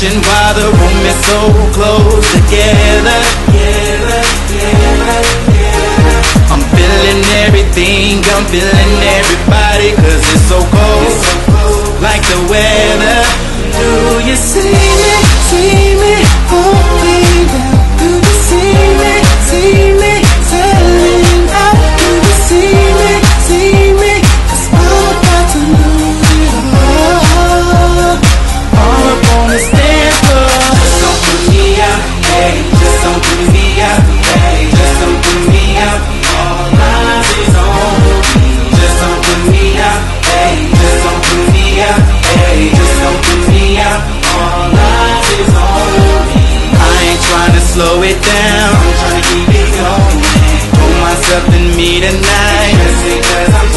flashing while the room is so close together. I'm feeling everything, I'm feeling everybody, cause slow it down. I'm trying to keep it going. Pull myself and me tonight. Just because I'm